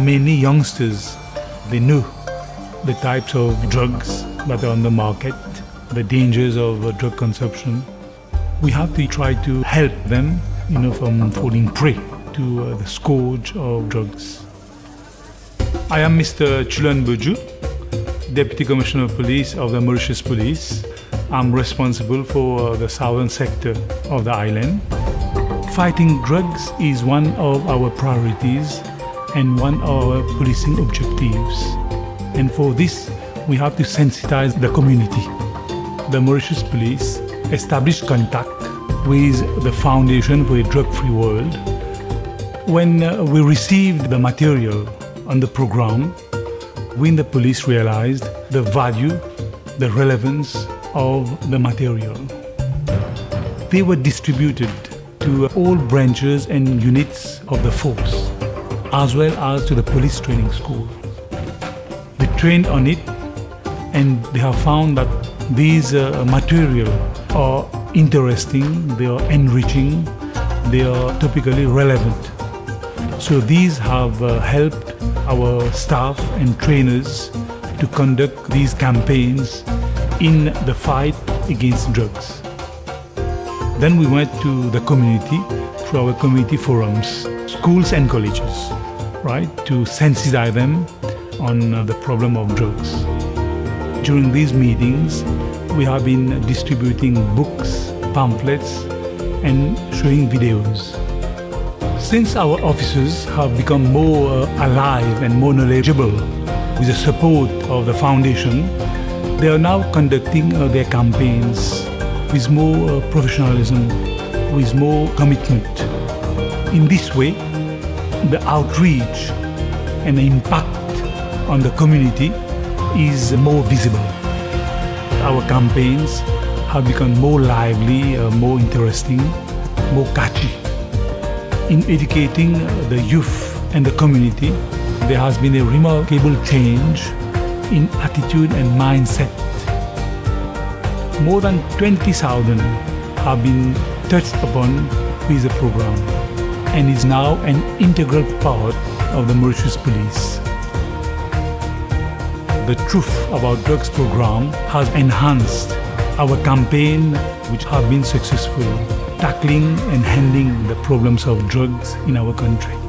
many youngsters, they know the types of drugs that are on the market, the dangers of drug consumption. We have to try to help them, you know, from falling prey to uh, the scourge of drugs. I am Mr. Chulan Buju, Deputy Commissioner of Police of the Mauritius Police. I'm responsible for uh, the southern sector of the island. Fighting drugs is one of our priorities and one of our policing objectives. And for this, we have to sensitize the community. The Mauritius Police established contact with the Foundation for a Drug-Free World. When uh, we received the material on the program, we in the police realized the value, the relevance of the material. They were distributed to all branches and units of the force, as well as to the police training school. They trained on it and they have found that these uh, material are interesting, they are enriching, they are topically relevant. So these have uh, helped our staff and trainers to conduct these campaigns in the fight against drugs. Then we went to the community through our community forums, schools and colleges, right, to sensitize them on uh, the problem of drugs. During these meetings, we have been distributing books, pamphlets, and showing videos. Since our officers have become more uh, alive and more knowledgeable with the support of the foundation, they are now conducting uh, their campaigns with more uh, professionalism, with more commitment. In this way, the outreach and the impact on the community is more visible. Our campaigns have become more lively, uh, more interesting, more catchy. In educating the youth and the community, there has been a remarkable change in attitude and mindset. More than 20,000 have been touched upon with the program and is now an integral part of the Mauritius Police. The Truth About Drugs program has enhanced our campaign which have been successful tackling and handling the problems of drugs in our country.